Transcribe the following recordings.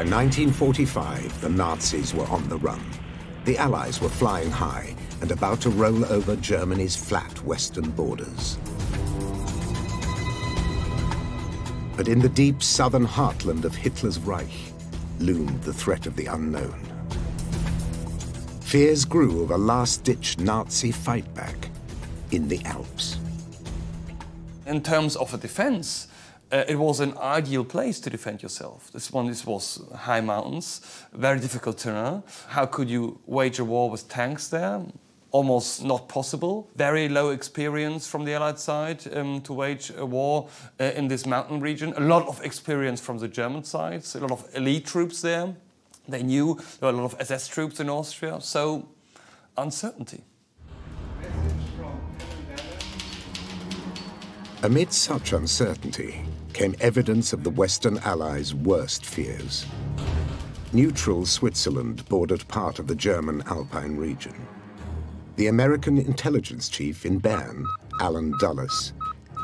By 1945, the Nazis were on the run. The Allies were flying high and about to roll over Germany's flat western borders. But in the deep southern heartland of Hitler's Reich loomed the threat of the unknown. Fears grew of a last-ditch Nazi fightback in the Alps. In terms of a defense, uh, it was an ideal place to defend yourself. This one this was high mountains, very difficult terrain. How could you wage a war with tanks there? Almost not possible. Very low experience from the Allied side um, to wage a war uh, in this mountain region. A lot of experience from the German side, a lot of elite troops there. They knew there were a lot of SS troops in Austria, so uncertainty. Amid such uncertainty, came evidence of the Western Allies' worst fears. Neutral Switzerland bordered part of the German Alpine region. The American intelligence chief in Bern, Allen Dulles,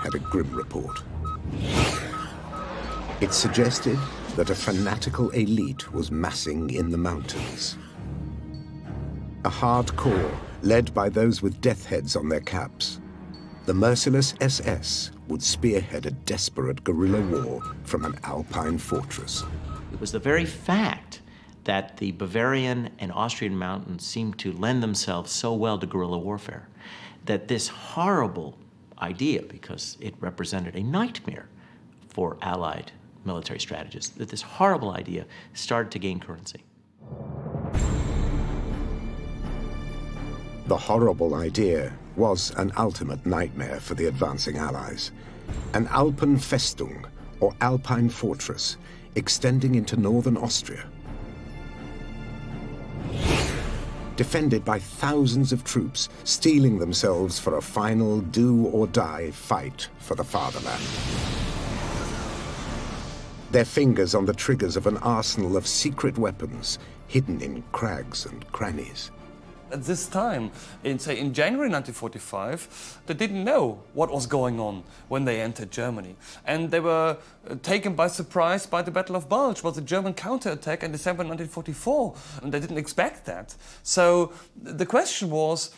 had a grim report. It suggested that a fanatical elite was massing in the mountains. A hard core led by those with death heads on their caps the merciless SS would spearhead a desperate guerrilla war from an Alpine fortress. It was the very fact that the Bavarian and Austrian mountains seemed to lend themselves so well to guerrilla warfare that this horrible idea, because it represented a nightmare for Allied military strategists, that this horrible idea started to gain currency. The horrible idea was an ultimate nightmare for the advancing Allies. An Alpenfestung, or Alpine fortress, extending into northern Austria. Defended by thousands of troops, steeling themselves for a final do-or-die fight for the fatherland. Their fingers on the triggers of an arsenal of secret weapons hidden in crags and crannies. At this time, in say in January 1945, they didn't know what was going on when they entered Germany, and they were uh, taken by surprise by the Battle of Bulge, was a German counterattack in December 1944, and they didn't expect that. So the question was.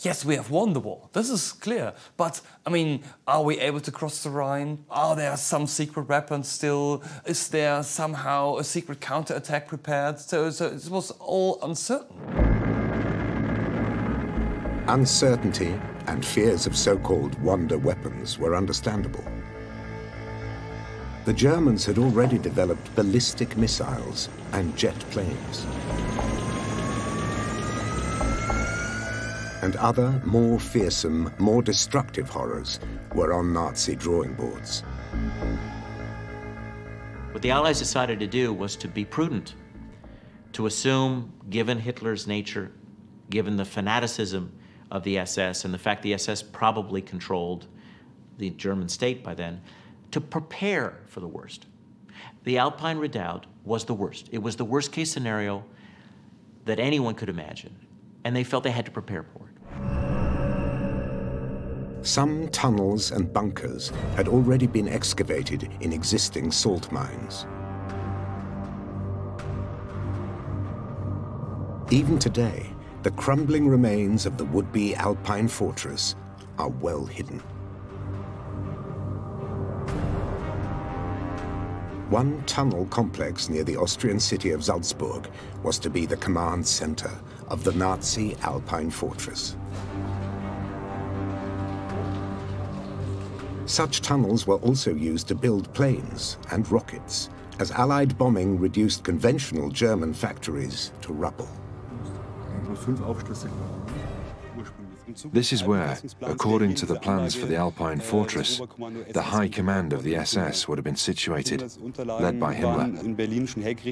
Yes, we have won the war. This is clear. But, I mean, are we able to cross the Rhine? Are there some secret weapons still? Is there somehow a secret counterattack prepared? So, so it was all uncertain. Uncertainty and fears of so-called wonder weapons were understandable. The Germans had already developed ballistic missiles and jet planes. And other, more fearsome, more destructive horrors were on Nazi drawing boards. What the Allies decided to do was to be prudent, to assume, given Hitler's nature, given the fanaticism of the SS and the fact the SS probably controlled the German state by then, to prepare for the worst. The Alpine Redoubt was the worst. It was the worst case scenario that anyone could imagine, and they felt they had to prepare for it. Some tunnels and bunkers had already been excavated in existing salt mines. Even today, the crumbling remains of the would-be Alpine fortress are well hidden. One tunnel complex near the Austrian city of Salzburg was to be the command center of the Nazi Alpine fortress. Such tunnels were also used to build planes and rockets, as Allied bombing reduced conventional German factories to rubble. This is where, according to the plans for the Alpine fortress, the high command of the SS would have been situated, led by Himmler.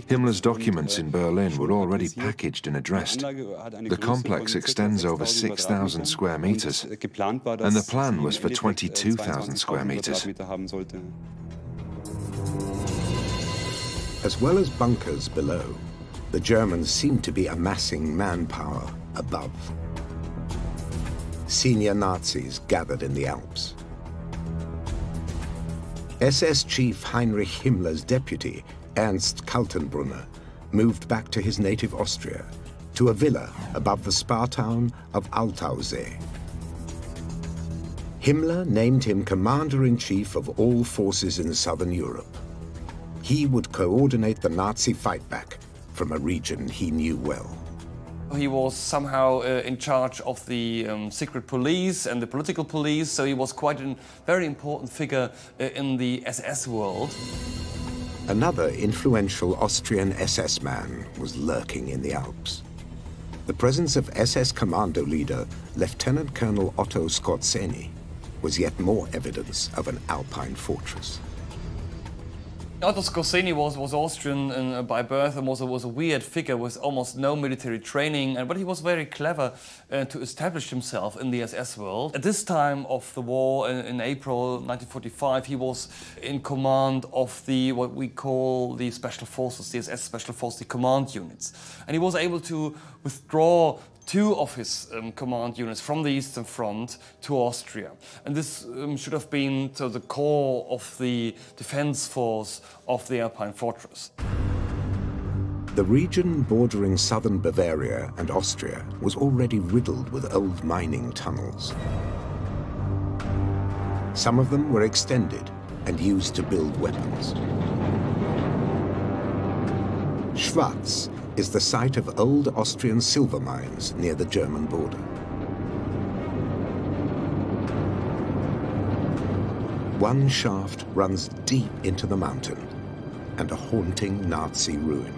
Himmler's documents in Berlin were already packaged and addressed. The complex extends over 6,000 square meters, and the plan was for 22,000 square meters. As well as bunkers below, the Germans seemed to be amassing manpower above. Senior Nazis gathered in the Alps. SS Chief Heinrich Himmler's deputy, Ernst Kaltenbrunner, moved back to his native Austria, to a villa above the spa town of Altaussee. Himmler named him commander-in-chief of all forces in southern Europe. He would coordinate the Nazi fightback from a region he knew well. He was somehow uh, in charge of the um, secret police and the political police, so he was quite a very important figure uh, in the SS world. Another influential Austrian SS man was lurking in the Alps. The presence of SS commando leader Lieutenant Colonel Otto Skorzeny was yet more evidence of an Alpine fortress. Otto Skorzeny was, was Austrian uh, by birth and was, was a weird figure with almost no military training, and, but he was very clever uh, to establish himself in the SS world. At this time of the war, in, in, April 1945, he was in command of the what we call the special forces, the SS special forces, the command units. And he was able to withdraw two of his um, command units from the Eastern Front to Austria. And this um, should have been so the core of the defense force of the Alpine fortress. The region bordering southern Bavaria and Austria was already riddled with old mining tunnels. Some of them were extended and used to build weapons. Schwaz is the site of old Austrian silver mines near the German border. One shaft runs deep into the mountain and a haunting Nazi ruin.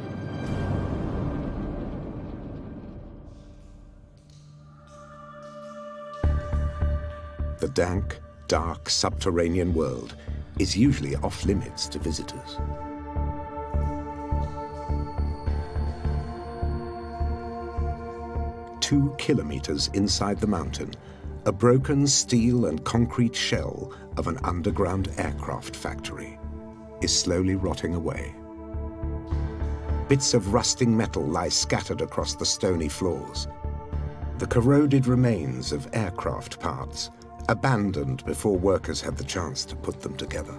The dank, dark subterranean world is usually off limits to visitors. Two kilometers inside the mountain, a broken steel and concrete shell of an underground aircraft factory is slowly rotting away. Bits of rusting metal lie scattered across the stony floors. The corroded remains of aircraft parts, abandoned before workers had the chance to put them together.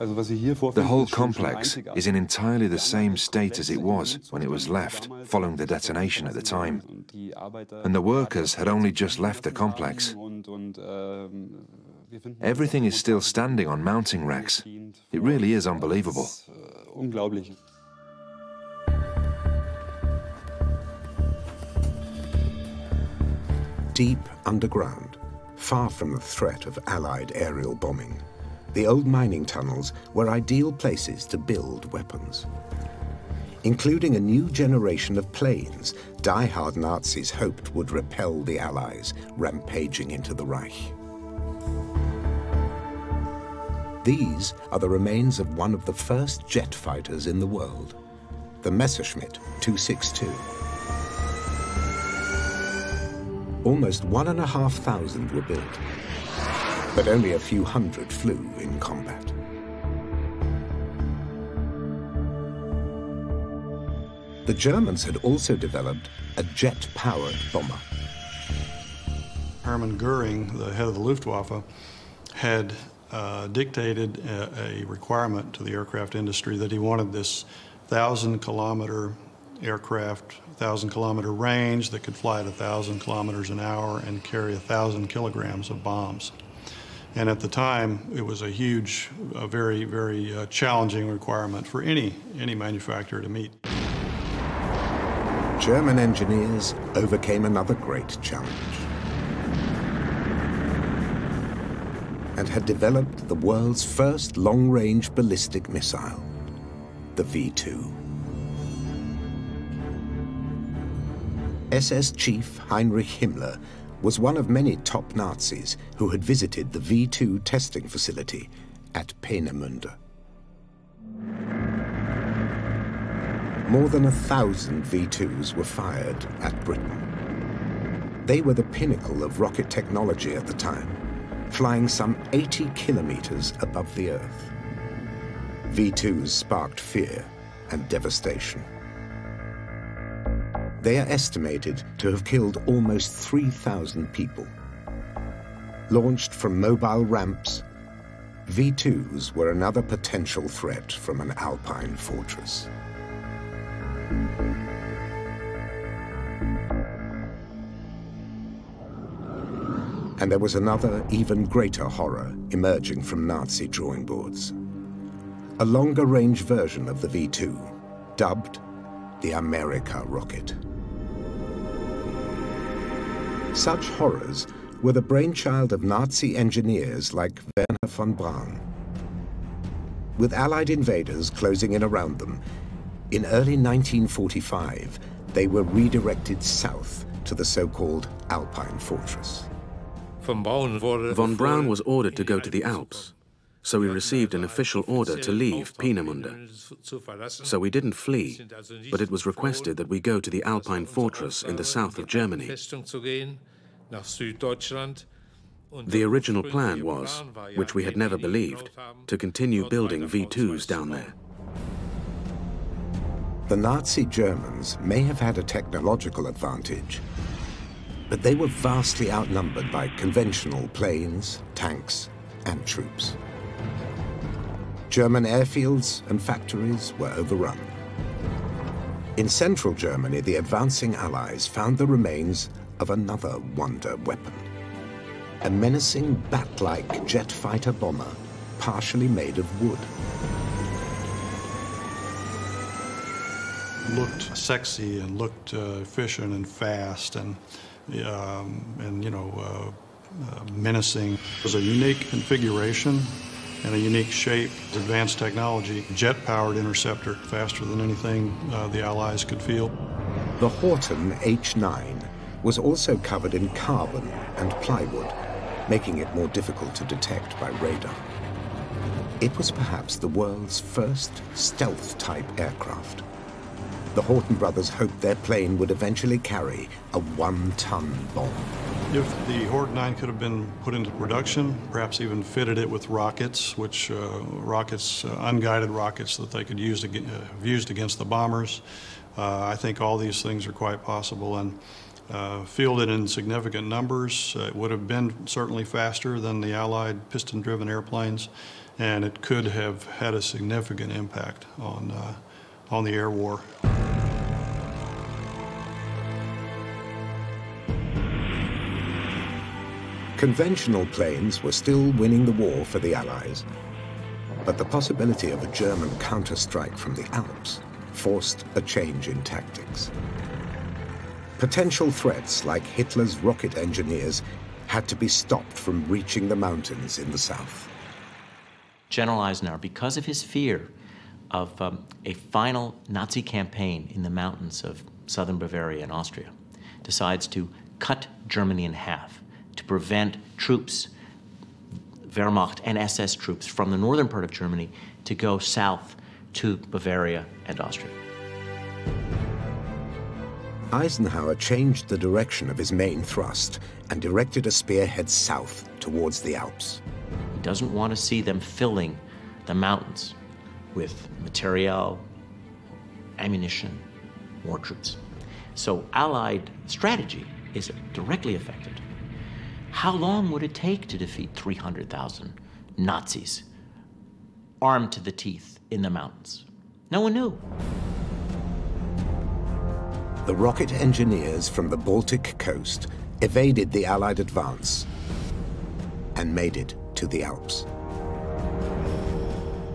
The whole complex is in entirely the same state as it was when it was left, following the detonation at the time. And the workers had only just left the complex. Everything is still standing on mounting racks. It really is unbelievable. Deep underground, far from the threat of Allied aerial bombing the old mining tunnels were ideal places to build weapons. Including a new generation of planes die-hard Nazis hoped would repel the Allies rampaging into the Reich. These are the remains of one of the first jet fighters in the world, the Messerschmitt 262. Almost one and a half thousand were built, but only a few hundred flew in combat. The Germans had also developed a jet-powered bomber. Hermann Goering, the head of the Luftwaffe, had uh, dictated a, a, requirement to the aircraft industry that he wanted this thousand kilometer aircraft, thousand kilometer range that could fly at a thousand kilometers an hour and carry a thousand kilograms of bombs. And at the time, it was a huge, a very, very uh, challenging requirement for any, any manufacturer to meet. German engineers overcame another great challenge and had developed the world's first long-range ballistic missile, the V-2. SS Chief Heinrich Himmler was one of many top Nazis who had visited the V2 testing facility at Peenemünde. More than a thousand V2s were fired at Britain. They were the pinnacle of rocket technology at the time, flying some 80 kilometers above the Earth. V2s sparked fear and devastation. They are estimated to have killed almost 3,000 people. Launched from mobile ramps, V-2s were another potential threat from an Alpine fortress. And there was another, even greater horror emerging from Nazi drawing boards. A longer-range version of the V-2, dubbed the America rocket. Such horrors were the brainchild of Nazi engineers like Wernher von Braun. With Allied invaders closing in around them, in early 1945, they were redirected south to the so-called Alpine Fortress. Von Braun was ordered to go to the Alps, so we received an official order to leave Peenemünde. So we didn't flee, but it was requested that we go to the Alpine fortress in the south of Germany. The original plan was, which we had never believed, to continue building V2s down there. The Nazi Germans may have had a technological advantage, but they were vastly outnumbered by conventional planes, tanks, and troops. German airfields and factories were overrun. In central Germany, the advancing Allies found the remains of another wonder weapon. A menacing bat-like jet fighter bomber, partially made of wood. Looked sexy and looked uh, efficient and fast and um, and you know, uh, uh, menacing. It was a unique configuration and a unique shape, advanced technology, jet-powered interceptor, faster than anything uh, the Allies could feel. The Horten H-9 was also covered in carbon and plywood, making it more difficult to detect by radar. It was perhaps the world's first stealth-type aircraft the Horten brothers hoped their plane would eventually carry a one-ton bomb. If the Horten 9 could have been put into production, perhaps even fitted it with rockets, which uh, rockets, uh, unguided rockets that they could use uh, used against the bombers, uh, I think all these things are quite possible. And uh, fielded in significant numbers, uh, it would have been certainly faster than the Allied piston-driven airplanes, and it could have had a significant impact on on the air war. Conventional planes were still winning the war for the Allies, but the possibility of a German counterstrike from the Alps forced a change in tactics. Potential threats like Hitler's rocket engineers had to be stopped from reaching the mountains in the south. General Eisenhower, because of his fear of um, a final Nazi campaign in the mountains of southern Bavaria and Austria, decides to cut Germany in half to prevent troops, Wehrmacht and SS troops from the northern part of Germany to go south to Bavaria and Austria. Eisenhower changed the direction of his main thrust and directed a spearhead south towards the Alps. He doesn't want to see them filling the mountains with material, ammunition, more troops. So Allied strategy is directly affected. How long would it take to defeat 300,000 Nazis armed to the teeth in the mountains? No one knew. The rocket engineers from the Baltic coast evaded the Allied advance and made it to the Alps.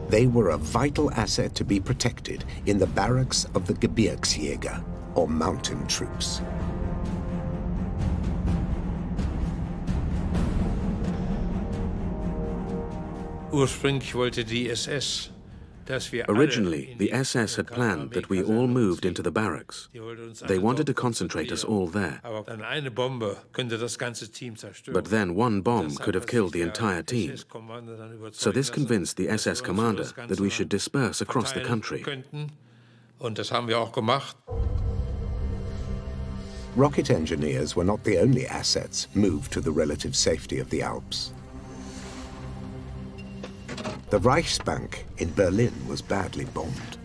They were a vital asset to be protected in the barracks of the Gebirgsjäger, or mountain troops. Originally, the SS had planned that we all moved into the barracks. They wanted to concentrate us all there. But then one bomb could have killed the entire team. So this convinced the SS commander that we should disperse across the country. Rocket engineers were not the only assets moved to the relative safety of the Alps. The Reichsbank in Berlin was badly bombed.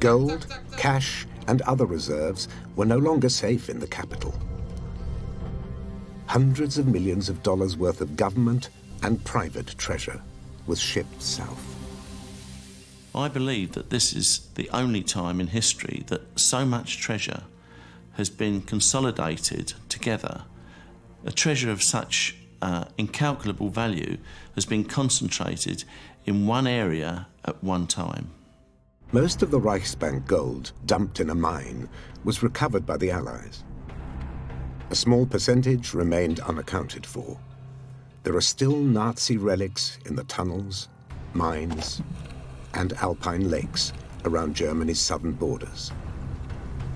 Gold, cash, and other reserves were no longer safe in the capital. hundreds of millions of dollars worth of government and private treasure was shipped south. I believe that this is the only time in history that so much treasure has been consolidated together. A treasure of such uh, incalculable value has been concentrated in one area at one time. Most of the Reichsbank gold dumped in a mine was recovered by the Allies. A small percentage remained unaccounted for. There are still Nazi relics in the tunnels, mines, and alpine lakes around Germany's southern borders.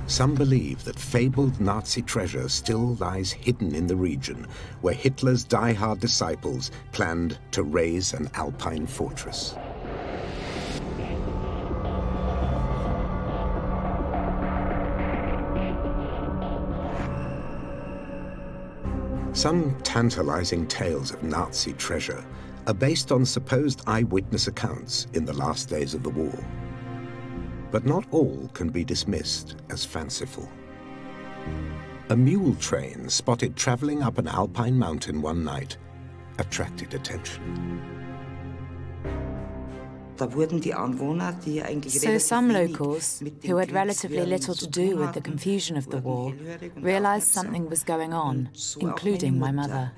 Some believe that fabled Nazi treasure still lies hidden in the region where Hitler's die-hard disciples planned to raise an alpine fortress. Some tantalizing tales of Nazi treasure are based on supposed eyewitness accounts in the last days of the war. But not all can be dismissed as fanciful. A mule train spotted traveling up an alpine mountain one night attracted attention. So some locals, who had relatively little to do with the confusion of the war, realized something was going on, including my mother.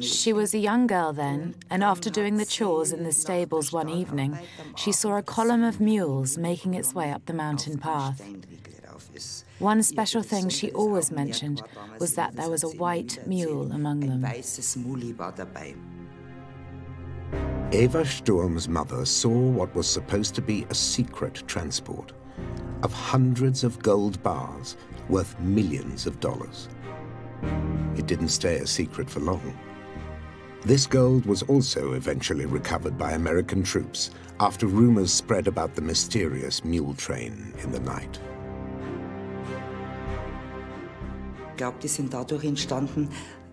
She was a young girl then, and after doing the chores in the stables one evening, she saw a column of mules making its way up the mountain path. One special thing she always mentioned was that there was a white mule among them. Eva Sturm's mother saw what was supposed to be a secret transport of hundreds of gold bars worth millions of dollars. It didn't stay a secret for long. This gold was also eventually recovered by American troops after rumors spread about the mysterious mule train in the night.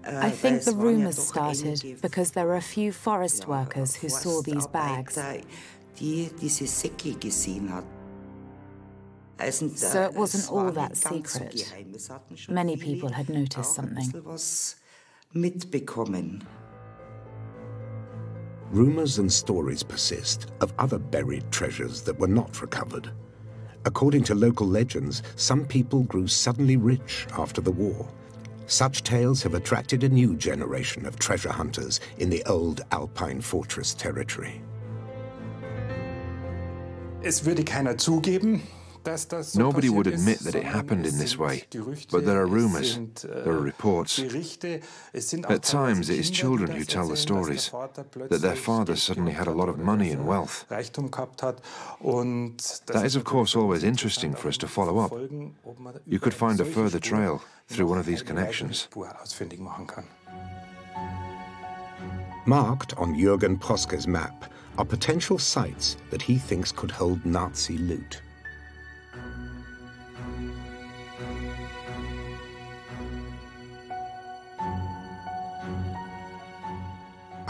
I think the rumors started because there were a few forest workers who saw these bags. So it wasn't all that secret. Many people had noticed something. Rumors and stories persist of other buried treasures that were not recovered. According to local legends, some people grew suddenly rich after the war. Such tales have attracted a new generation of treasure hunters in the old Alpine Fortress territory. Es würde keiner zugeben, Nobody would admit that it happened in this way, but there are rumors, there are reports. At times, it is children who tell the stories that their father suddenly had a lot of money and wealth. That is, of course, always interesting for us to follow up. You could find a further trail through one of these connections. Marked on Jürgen Proske's map are potential sites that he thinks could hold Nazi loot.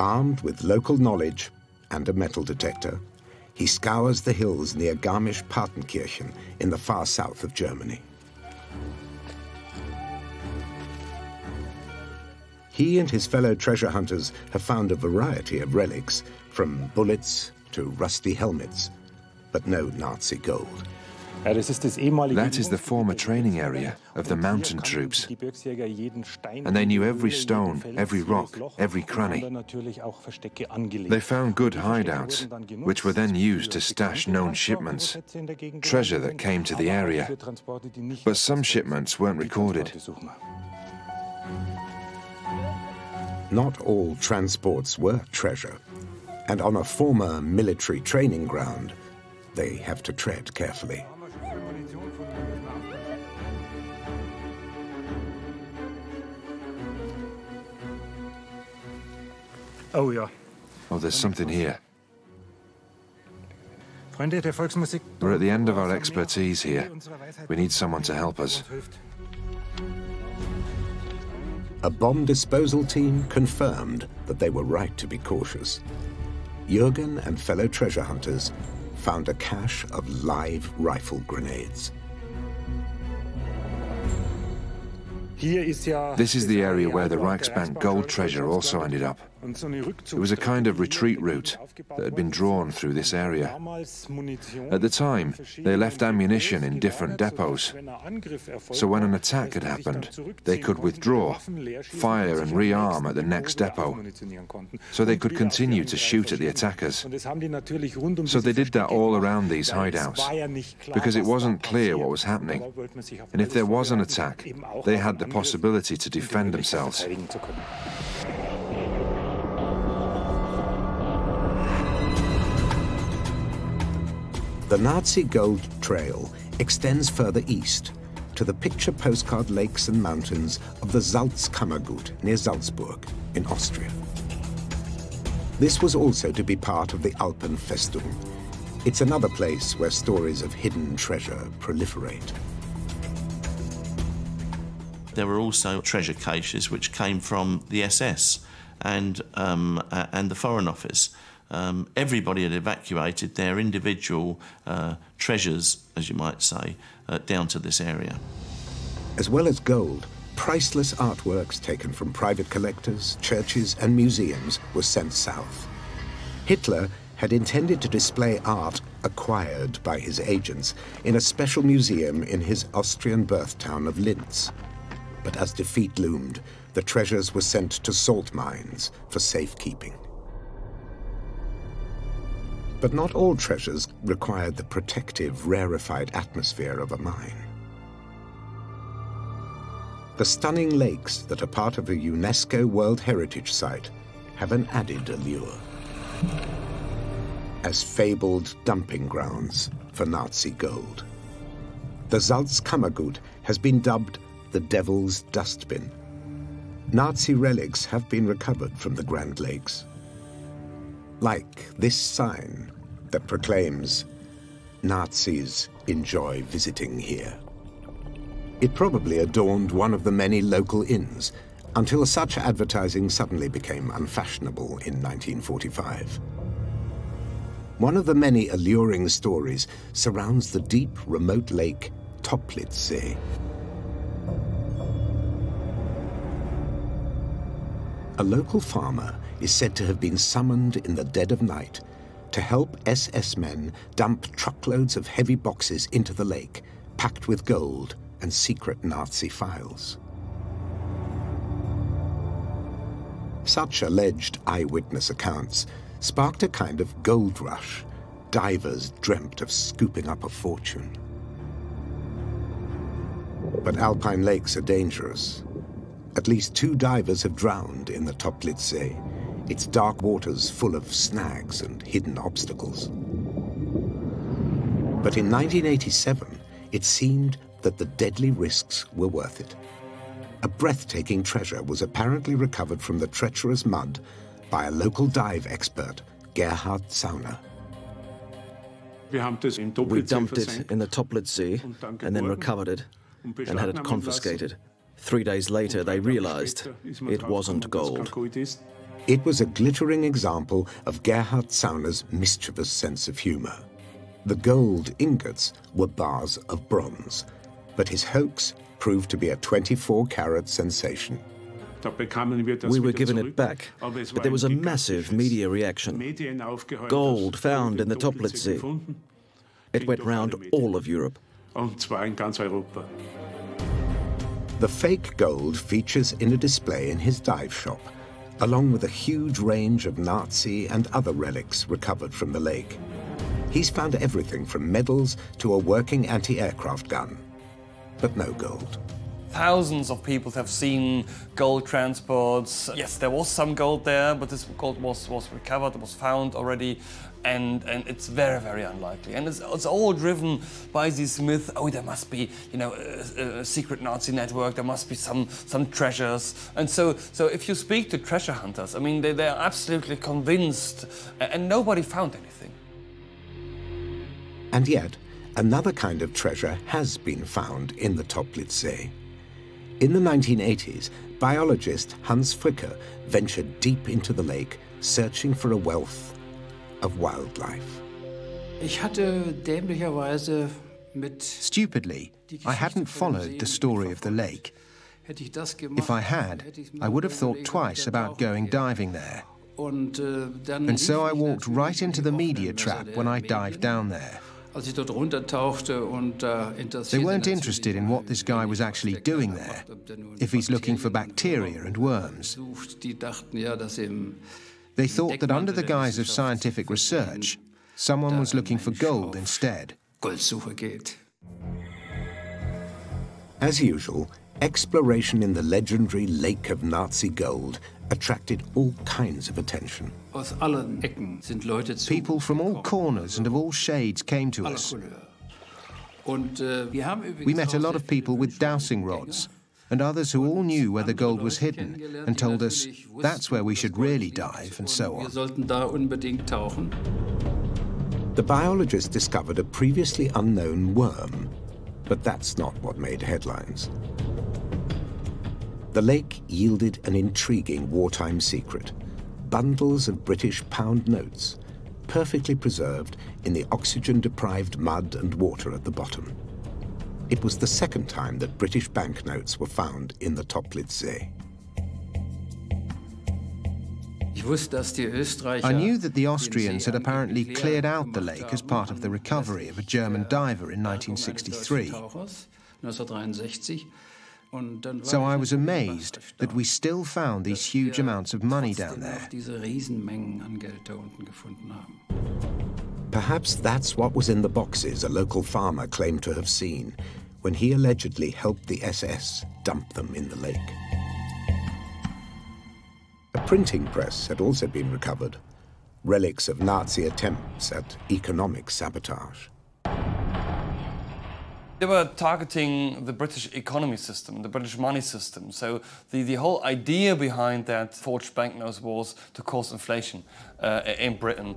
Armed with local knowledge and a metal detector, he scours the hills near Garmisch-Partenkirchen in the far south of Germany. He and his fellow treasure hunters have found a variety of relics, from bullets to rusty helmets, but no Nazi gold. That is the former training area of the mountain troops. And they knew every stone, every rock, every cranny. They found good hideouts, which were then used to stash known shipments, treasure that came to the area. But some shipments weren't recorded. Not all transports were treasure, and on a former military training ground, they have to tread carefully. Oh, yeah. Oh, there's something here. We're at the end of our expertise here. We need someone to help us. A bomb disposal team confirmed that they were right to be cautious. Jurgen and fellow treasure hunters found a cache of live rifle grenades. This is the area where the Reichsbank gold treasure also ended up. It was a kind of retreat route that had been drawn through this area. At the time, they left ammunition in different depots. So when an attack had happened, they could withdraw, fire and rearm at the next depot. So they could continue to shoot at the attackers. So they did that all around these hideouts, because it wasn't clear what was happening. And if there was an attack, they had the possibility to defend themselves. The Nazi gold trail extends further east to the picture postcard lakes and mountains of the Salzkammergut near Salzburg in Austria. This was also to be part of the Alpenfestung. It's another place where stories of hidden treasure proliferate. There were also treasure caches which came from the SS and, um, and the Foreign Office um, everybody had evacuated their individual uh, treasures, as you might say, uh, down to this area. As well as gold, priceless artworks taken from private collectors, churches, and museums were sent south. Hitler had intended to display art acquired by his agents in a special museum in his Austrian birth town of Linz. But as defeat loomed, the treasures were sent to salt mines for safekeeping. But not all treasures required the protective, rarefied atmosphere of a mine. The stunning lakes that are part of a UNESCO World Heritage Site have an added allure. As fabled dumping grounds for Nazi gold. The Salzkammergut has been dubbed the Devil's Dustbin. Nazi relics have been recovered from the Grand Lakes. Like this sign that proclaims Nazis enjoy visiting here. It probably adorned one of the many local inns until such advertising suddenly became unfashionable in 1945. One of the many alluring stories surrounds the deep, remote lake Toplitzsee. A local farmer is said to have been summoned in the dead of night to help SS men dump truckloads of heavy boxes into the lake, packed with gold and secret Nazi files. Such alleged eyewitness accounts sparked a kind of gold rush. Divers dreamt of scooping up a fortune. But alpine lakes are dangerous. At least two divers have drowned in the Toplitzsee, its dark waters full of snags and hidden obstacles. But in 1987, it seemed that the deadly risks were worth it. A breathtaking treasure was apparently recovered from the treacherous mud by a local dive expert, Gerhard Zauner. We dumped it in the Toplitzsee and then recovered it and had it confiscated. Three days later, they realized it wasn't gold. It was a glittering example of Gerhard Zauner's mischievous sense of humor. The gold ingots were bars of bronze, but his hoax proved to be a 24-carat sensation. We were given it back, but there was a massive media reaction. Gold found in the Toplitzsee. It went round all of Europe. The fake gold features in a display in his dive shop, along with a huge range of Nazi and other relics recovered from the lake. He's found everything from medals to a working anti-aircraft gun, but no gold. Thousands of people have seen gold transports. Yes, there was some gold there, but this gold was, was recovered, was found already, and, and it's very, very unlikely. And it's, it's all driven by this myth, oh, there must be, you know, a, a, secret Nazi network, there must be some, some treasures. And so, so if you speak to treasure hunters, I mean, they, they're absolutely convinced, and nobody found anything. And yet, another kind of treasure has been found in the Toplitzsee. In the 1980s, biologist Hans Fricke ventured deep into the lake, searching for a wealth of wildlife. Stupidly, I hadn't followed the story of the lake. If I had, I would have thought twice about going diving there. And so I walked right into the media trap when I dived down there. They weren't interested in what this guy was actually doing there, if he's looking for bacteria and worms. They thought that under the guise of scientific research, someone was looking for gold instead. As usual, exploration in the legendary Lake of Nazi Gold attracted all kinds of attention. People from all corners and of all shades came to us. We met a lot of people with dowsing rods and others who all knew where the gold was hidden and told us that's where we should really dive and so on. The biologists discovered a previously unknown worm, but that's not what made headlines. The lake yielded an intriguing wartime secret. Bundles of British pound notes, perfectly preserved in the oxygen-deprived mud and water at the bottom. It was the second time that British banknotes were found in the Toplitzsee. I knew that the Austrians had apparently cleared out the lake as part of the recovery of a German diver in 1963. So I was amazed that we still found these huge amounts of money down there. Perhaps that's what was in the boxes a local farmer claimed to have seen when he allegedly helped the SS dump them in the lake. A printing press had also been recovered, relics of Nazi attempts at economic sabotage. They were targeting the British economy system, the British money system. So the, the whole idea behind that forged banknotes was to cause inflation uh, in Britain.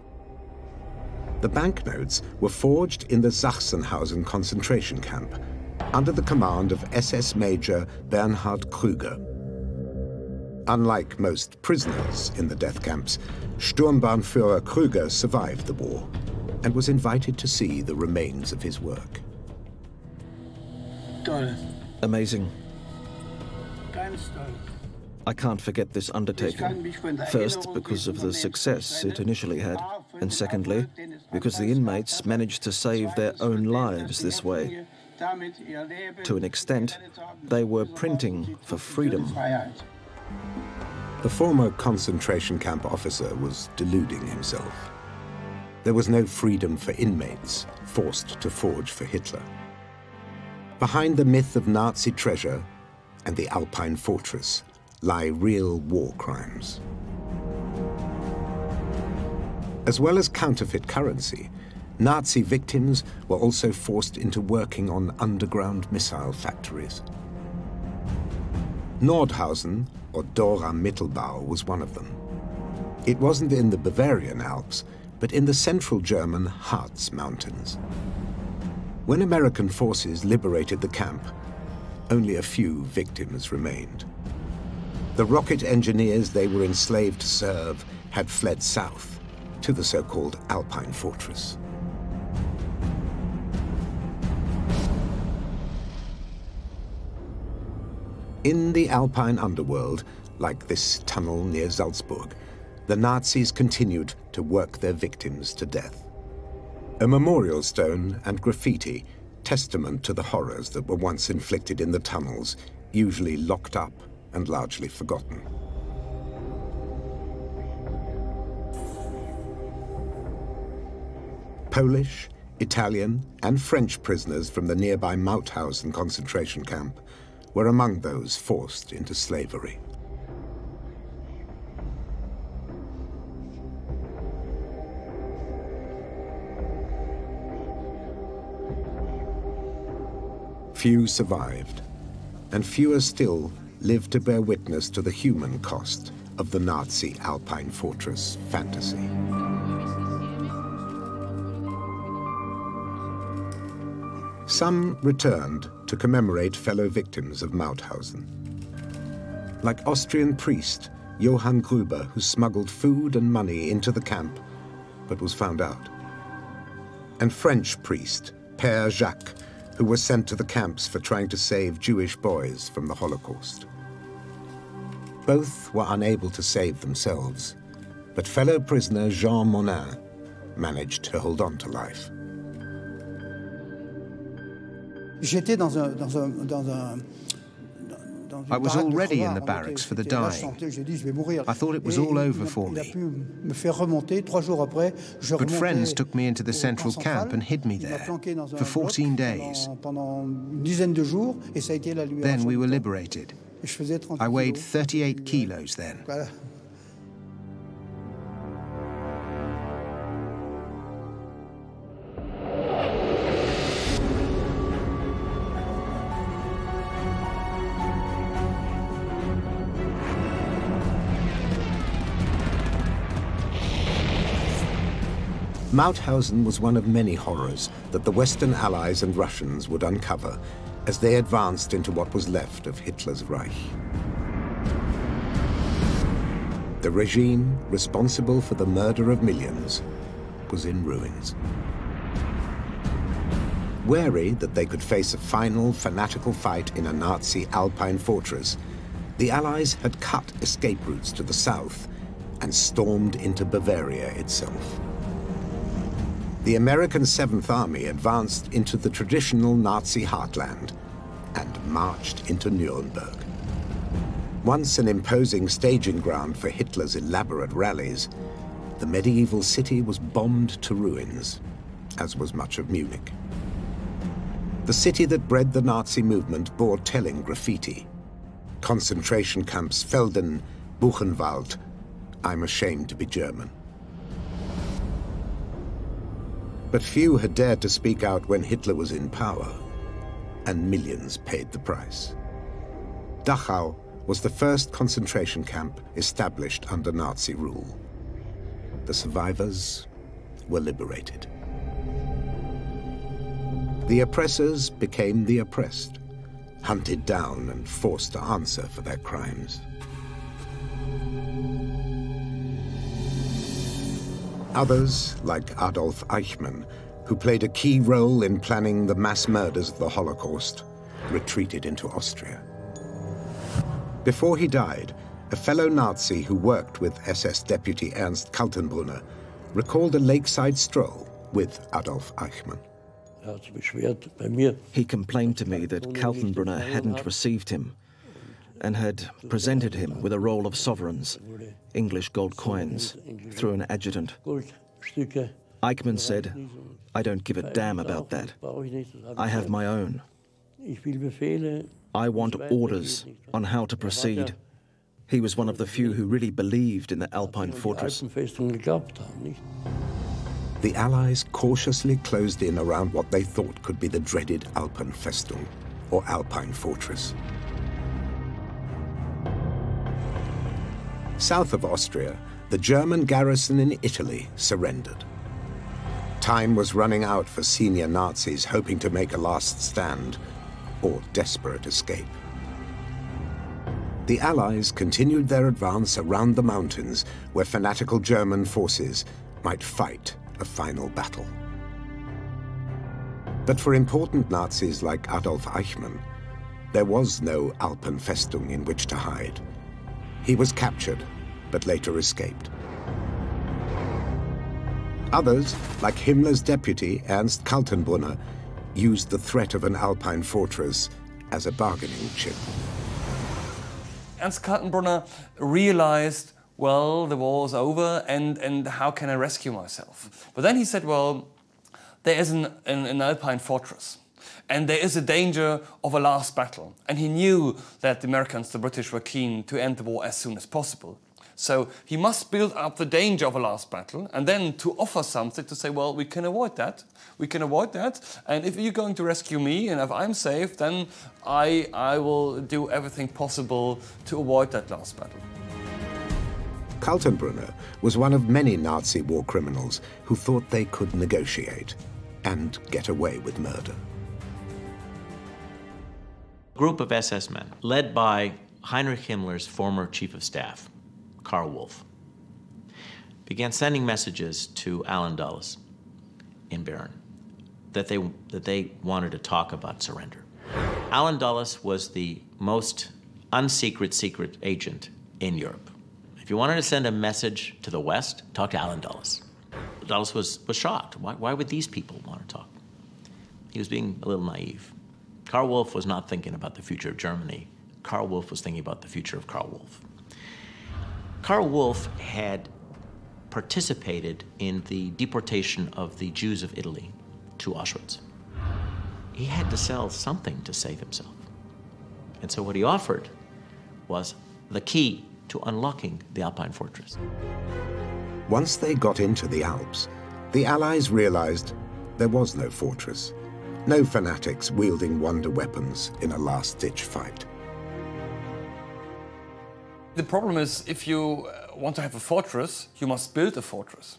The banknotes were forged in the Sachsenhausen concentration camp under the command of SS Major Bernhard Krüger. Unlike most prisoners in the death camps, Sturmbannführer Krüger survived the war and was invited to see the remains of his work. Amazing. I can't forget this undertaking. First, because of the success it initially had, and secondly, because the inmates managed to save their own lives this way. To an extent, they were printing for freedom. The former concentration camp officer was deluding himself. There was no freedom for inmates forced to forge for Hitler. Behind the myth of Nazi treasure and the Alpine fortress lie real war crimes. As well as counterfeit currency, Nazi victims were also forced into working on underground missile factories. Nordhausen, or Dora Mittelbau, was one of them. It wasn't in the Bavarian Alps, but in the central German Harz Mountains. When American forces liberated the camp, only a few victims remained. The rocket engineers they were enslaved to serve had fled south to the so-called Alpine Fortress. In the Alpine underworld, like this tunnel near Salzburg, the Nazis continued to work their victims to death. A memorial stone and graffiti, testament to the horrors that were once inflicted in the tunnels, usually locked up and largely forgotten. Polish, Italian, and French prisoners from the nearby Mauthausen concentration camp were among those forced into slavery. Few survived, and fewer still lived to bear witness to the human cost of the Nazi Alpine Fortress fantasy. Some returned to commemorate fellow victims of Mauthausen. Like Austrian priest Johann Gruber, who smuggled food and money into the camp, but was found out. And French priest Père Jacques, who was sent to the camps for trying to save Jewish boys from the Holocaust. Both were unable to save themselves, but fellow prisoner Jean Monin managed to hold on to life. J'étais dans un, dans un, dans un I was already in the barracks for the dying. I thought it was all over for me. But friends took me into the central camp and hid me there for 14 days. Then we were liberated. I weighed 38 kilos then. Mauthausen was one of many horrors that the Western Allies and Russians would uncover as they advanced into what was left of Hitler's Reich. The regime responsible for the murder of millions was in ruins. Wary that they could face a final fanatical fight in a Nazi Alpine fortress, the Allies had cut escape routes to the south and stormed into Bavaria itself the American Seventh Army advanced into the traditional Nazi heartland and marched into Nuremberg. Once an imposing staging ground for Hitler's elaborate rallies, the medieval city was bombed to ruins, as was much of Munich. The city that bred the Nazi movement bore telling graffiti. Concentration camps Belsen, Buchenwald, I'm ashamed to be German. But few had dared to speak out when Hitler was in power, and millions paid the price. Dachau was the first concentration camp established under Nazi rule. The survivors were liberated. The oppressors became the oppressed, hunted down and forced to answer for their crimes. Others, like Adolf Eichmann, who played a key role in planning the mass murders of the Holocaust, retreated into Austria. Before he died, a fellow Nazi who worked with SS deputy Ernst Kaltenbrunner recalled a lakeside stroll with Adolf Eichmann. He complained to me that Kaltenbrunner hadn't received him and had presented him with a roll of sovereigns, English gold coins, through an adjutant. Eichmann said, I don't give a damn about that. I have my own. I want orders on how to proceed. He was one of the few who really believed in the Alpine fortress. The Allies cautiously closed in around what they thought could be the dreaded Alpenfestung, or Alpine fortress. South of Austria, the German garrison in Italy surrendered. Time was running out for senior Nazis hoping to make a last stand or desperate escape. The Allies continued their advance around the mountains where fanatical German forces might fight a final battle. But for important Nazis like Adolf Eichmann, there was no Alpenfestung in which to hide. He was captured, but later escaped. Others, like Himmler's deputy, Ernst Kaltenbrunner, used the threat of an Alpine fortress as a bargaining chip. Ernst Kaltenbrunner realized, well, the war is over, and, and how can I rescue myself? But then he said, well, there is an, an, an Alpine fortress and there is a danger of a last battle. And he knew that the Americans, the British, were keen to end the war as soon as possible. So he must build up the danger of a last battle and then to offer something to say, well, we can avoid that. We can avoid that. And if you're going to rescue me and if I'm safe, then I, I will do everything possible to avoid that last battle. Kaltenbrunner was one of many Nazi war criminals who thought they could negotiate and get away with murder group of SS men, led by Heinrich Himmler's former chief of staff, Karl Wolff, began sending messages to Allen Dulles in Bern. that they, that they wanted to talk about surrender. Allen Dulles was the most unsecret secret agent in Europe. If you wanted to send a message to the West, talk to Allen Dulles. Dulles was, was shocked. Why, why would these people want to talk? He was being a little naive. Karl Wolff was not thinking about the future of Germany. Karl Wolff was thinking about the future of Karl Wolff. Karl Wolff had participated in the deportation of the Jews of Italy to Auschwitz. He had to sell something to save himself. And so what he offered was the key to unlocking the Alpine fortress. Once they got into the Alps, the Allies realized there was no fortress, no fanatics wielding wonder weapons in a last-ditch fight. The problem is, if you uh, want to have a fortress, you must build a fortress.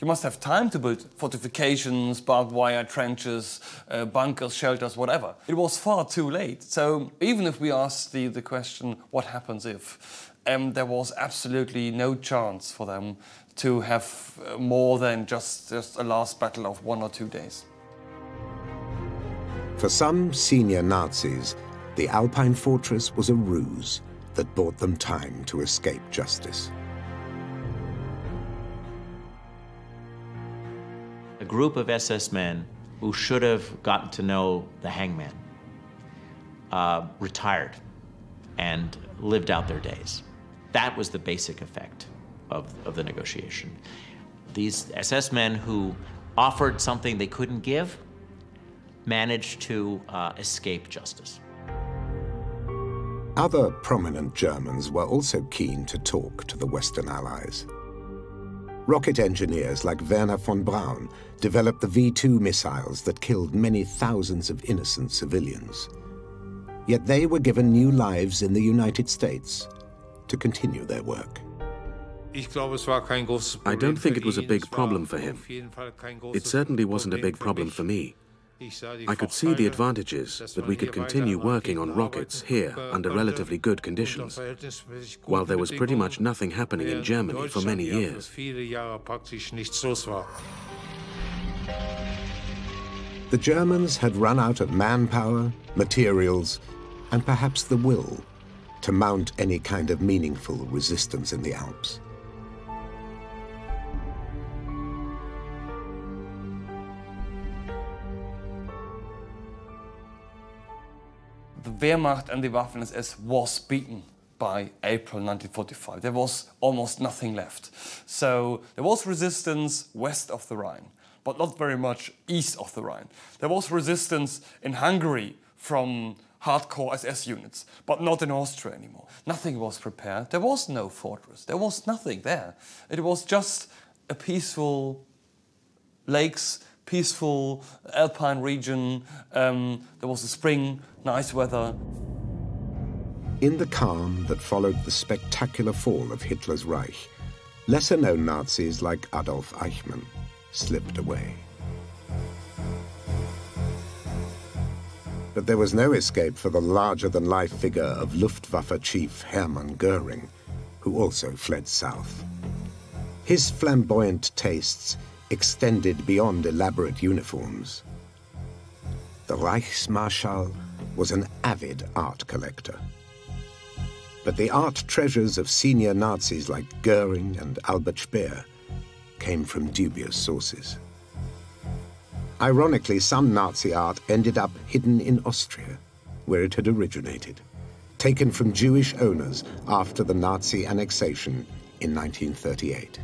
You must have time to build fortifications, barbed wire trenches, uh, bunkers, shelters, whatever. It was far too late. So even if we ask the, the question, what happens if, um, there was absolutely no chance for them to have uh, more than just, just a last battle of one or two days. For some senior Nazis, the Alpine fortress was a ruse that bought them time to escape justice. A group of SS men who should have gotten to know the hangman uh, retired and lived out their days. That was the basic effect of, of the negotiation. These SS men who offered something they couldn't give managed to uh, escape justice. Other prominent Germans were also keen to talk to the Western Allies. Rocket engineers like Wernher von Braun developed the V-2 missiles that killed many thousands of innocent civilians. Yet they were given new lives in the United States to continue their work. I don't think it was a big problem for him. It certainly wasn't a big problem for me. I could see the advantages that we could continue working on rockets here under relatively good conditions, while there was pretty much nothing happening in Germany for many years. The Germans had run out of manpower, materials, and perhaps the will to mount any kind of meaningful resistance in the Alps. Wehrmacht and the Waffen-SS was beaten by April 1945. There was almost nothing left. So there was resistance west of the Rhine, but not very much east of the Rhine. There was resistance in Hungary from hardcore SS units, but not in Austria anymore. Nothing was prepared. There was no fortress. There was nothing there. It was just a peaceful lakes, peaceful alpine region. Um, there was a spring, nice weather. In the calm that followed the spectacular fall of Hitler's Reich, lesser-known Nazis like Adolf Eichmann slipped away. But there was no escape for the larger-than-life figure of Luftwaffe chief Hermann Goering, who also fled south. His flamboyant tastes extended beyond elaborate uniforms. The Reichsmarschall was an avid art collector. But the art treasures of senior Nazis like Goering and Albert Speer came from dubious sources. Ironically, some Nazi art ended up hidden in Austria, where it had originated, taken from Jewish owners after the Nazi annexation in 1938.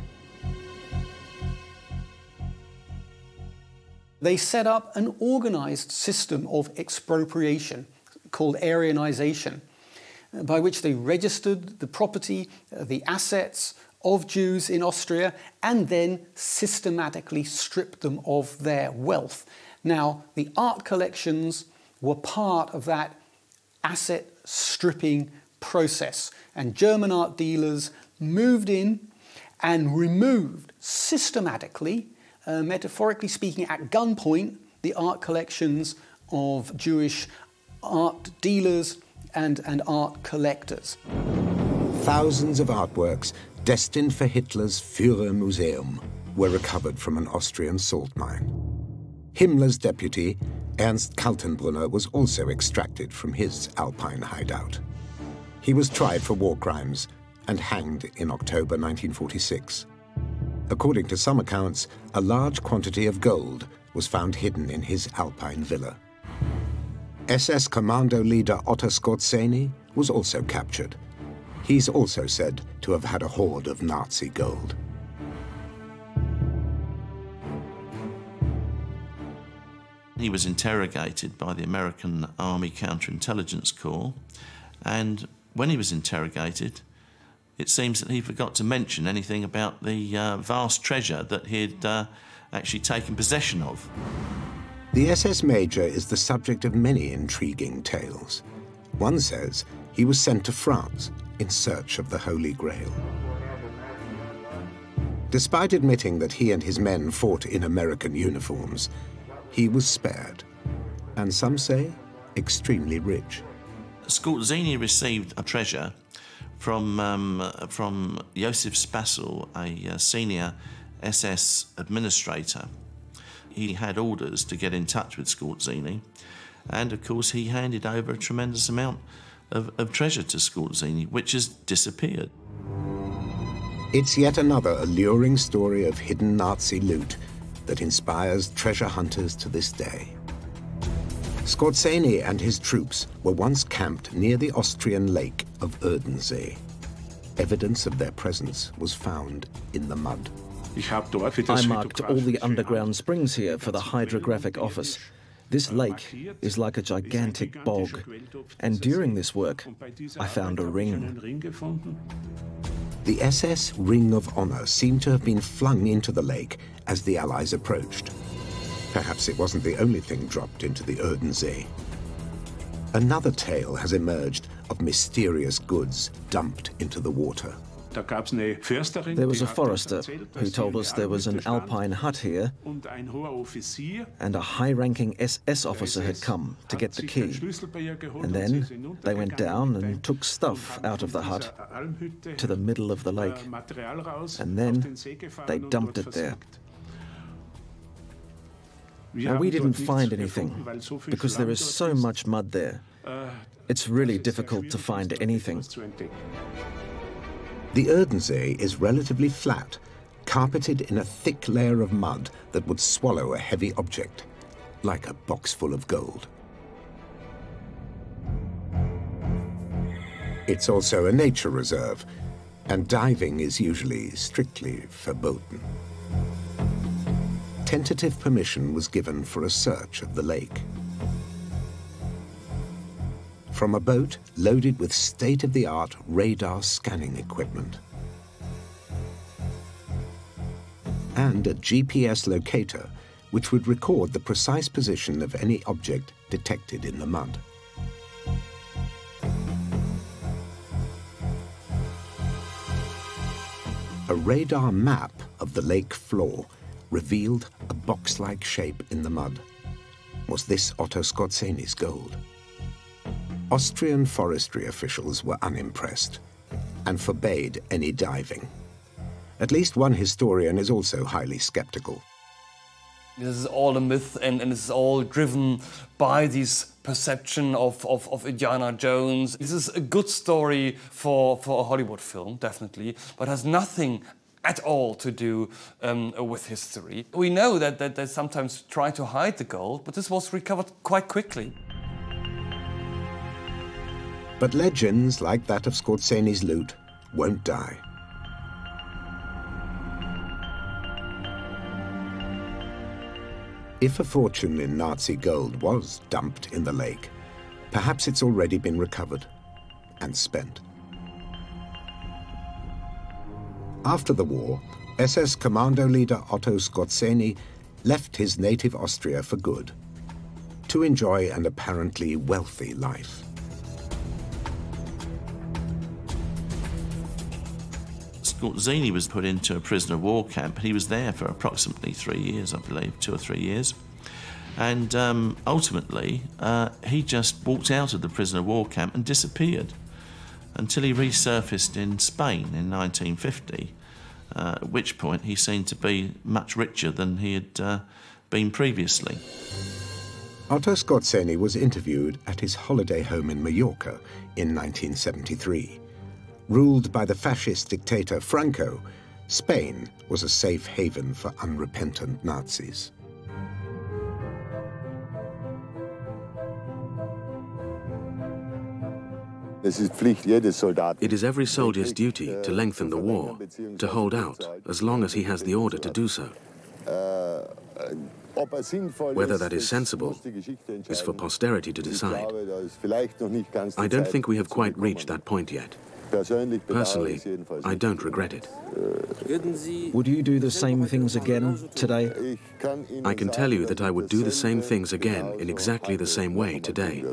They set up an organized system of expropriation called Aryanization, by which they registered the property, uh, the assets of Jews in Austria and then systematically stripped them of their wealth. Now, the art collections were part of that asset stripping process, and German art dealers moved in and removed systematically, uh, metaphorically speaking, at gunpoint, the art collections of Jewish art dealers and, and art collectors. Thousands of artworks destined for Hitler's Führermuseum, were recovered from an Austrian salt mine. Himmler's deputy, Ernst Kaltenbrunner, was also extracted from his Alpine hideout. He was tried for war crimes and hanged in October 1946. According to some accounts, a large quantity of gold was found hidden in his Alpine villa. SS commando leader Otto Skorzeny was also captured. He's also said to have had a hoard of Nazi gold. He was interrogated by the American Army Counterintelligence Corps, and when he was interrogated, it seems that he forgot to mention anything about the uh, vast treasure that he had uh, actually taken possession of. The SS Major is the subject of many intriguing tales. One says he was sent to France in search of the Holy Grail. Despite admitting that he and his men fought in American uniforms, he was spared, and some say extremely rich. Skorzeny received a treasure from, um, from Josef Spacil, a uh, senior SS administrator. He had orders to get in touch with Skorzeny, and of course he handed over a tremendous amount of, of treasure to Skorzeny, which has disappeared. It's yet another alluring story of hidden Nazi loot that inspires treasure hunters to this day. Skorzeny and his troops were once camped near the Austrian lake of Oedensee. Evidence of their presence was found in the mud. I marked all the underground springs here for the hydrographic office. This lake is like a gigantic bog, and during this work, I found a ring. The SS Ring of Honor seemed to have been flung into the lake as the Allies approached. Perhaps it wasn't the only thing dropped into the Oedensee. Another tale has emerged of mysterious goods dumped into the water. There was a forester who told us there was an alpine hut here, and a high ranking SS officer had come to get the key. And then they went down and took stuff out of the hut to the middle of the lake. And then they dumped it there. Now, we didn't find anything because there is so much mud there. It's really difficult to find anything. The Oedensee is relatively flat, carpeted in a thick layer of mud that would swallow a heavy object, like a box full of gold. It's also a nature reserve, and diving is usually strictly verboten. Tentative permission was given for a search of the lake from a boat loaded with state-of-the-art radar scanning equipment. And a GPS locator which would record the precise position of any object detected in the mud. A radar map of the lake floor revealed a box-like shape in the mud. Was this Otto Skorzeny's gold? Austrian forestry officials were unimpressed and forbade any diving. At least one historian is also highly skeptical. This is all a myth and, and it's all driven by this perception of, of, of Indiana Jones. This is a good story for, for a Hollywood film, definitely, but has nothing at all to do um, with history. We know that, that they sometimes try to hide the gold, but this was recovered quite quickly. But legends like that of Skorzeny's loot won't die. If a fortune in Nazi gold was dumped in the lake, perhaps it's already been recovered and spent. After the war, SS commando leader Otto Skorzeny left his native Austria for good, to enjoy an apparently wealthy life. Skorzeny was put into a prisoner of war camp. He was there for approximately three years, I believe, two or three years. And um, ultimately, uh, he just walked out of the prisoner of war camp and disappeared until he resurfaced in Spain in 1950, uh, at which point he seemed to be much richer than he had uh, been previously. Otto Skorzeny was interviewed at his holiday home in Mallorca in 1973. Ruled by the fascist dictator Franco, Spain was a safe haven for unrepentant Nazis. It is every soldier's duty to lengthen the war, to hold out as long as he has the order to do so. Whether that is sensible is for posterity to decide. I don't think we have quite reached that point yet. Personally, I don't regret it. Would you do the same things again today? I can tell you that I would do the same things again in exactly the same way today.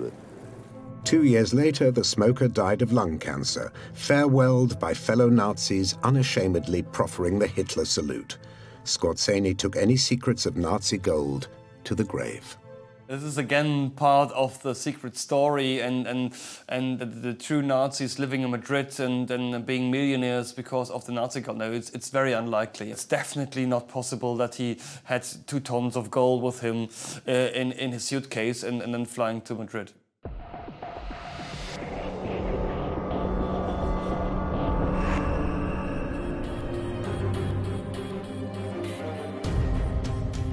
Two years later, the smoker died of lung cancer, farewelled by fellow Nazis unashamedly proffering the Hitler salute. Skorzeny took any secrets of Nazi gold to the grave. This is again part of the secret story and, and, and the, the true Nazis living in Madrid and, and being millionaires because of the Nazi gold. No, it's, it's very unlikely. It's definitely not possible that he had two tons of gold with him uh, in, in his suitcase and, and then flying to Madrid.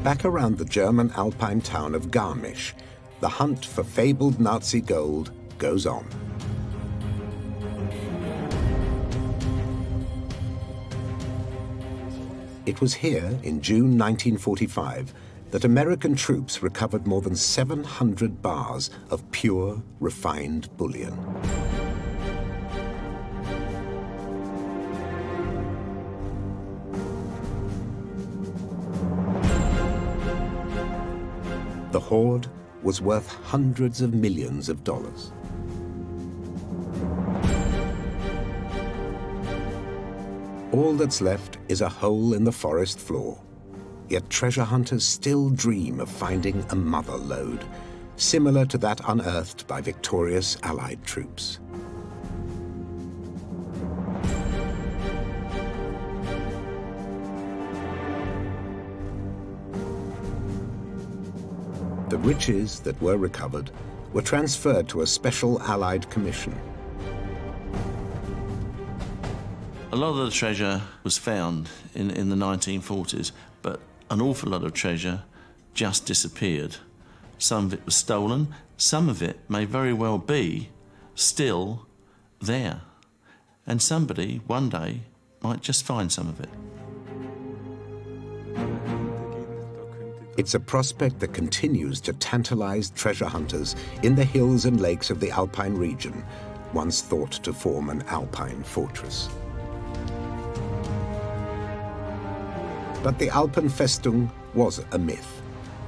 Back around the German alpine town of Garmisch, the hunt for fabled Nazi gold goes on. It was here, in June 1945, that American troops recovered more than 700 bars of pure, refined bullion. The hoard was worth hundreds of millions of dollars. All that's left is a hole in the forest floor. Yet treasure hunters still dream of finding a mother lode, similar to that unearthed by victorious Allied troops. The riches that were recovered were transferred to a special Allied commission. A lot of the treasure was found in, in the 1940s, but an awful lot of treasure just disappeared. Some of it was stolen, some of it may very well be still there. And somebody, one day, might just find some of it. It's a prospect that continues to tantalize treasure hunters in the hills and lakes of the Alpine region, once thought to form an Alpine fortress. But the Alpenfestung was a myth.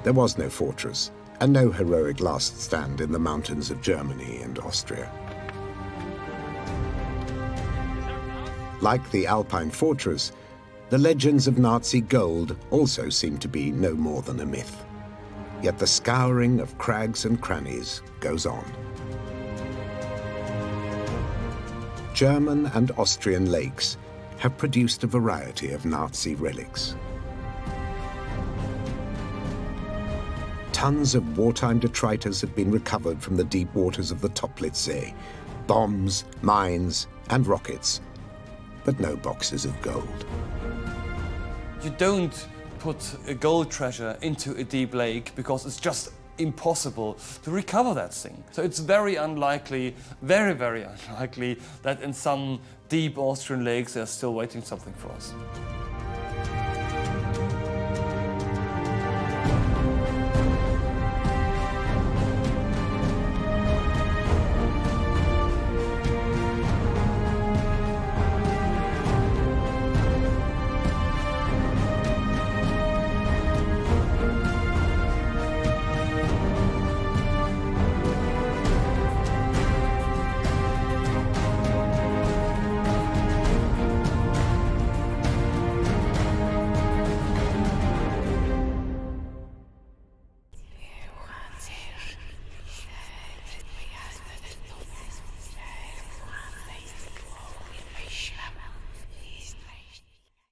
There was no fortress, and no heroic last stand in the mountains of Germany and Austria. Like the Alpine fortress, the legends of Nazi gold also seem to be no more than a myth. Yet the scouring of crags and crannies goes on. German and Austrian lakes have produced a variety of Nazi relics. Tons of wartime detritus have been recovered from the deep waters of the Toplitzsee, bombs, mines, and rockets, but no boxes of gold. You don't put a gold treasure into a deep lake because it's just impossible to recover that thing. So it's very unlikely, very, very unlikely that in some deep Austrian lakes they're still waiting something for us.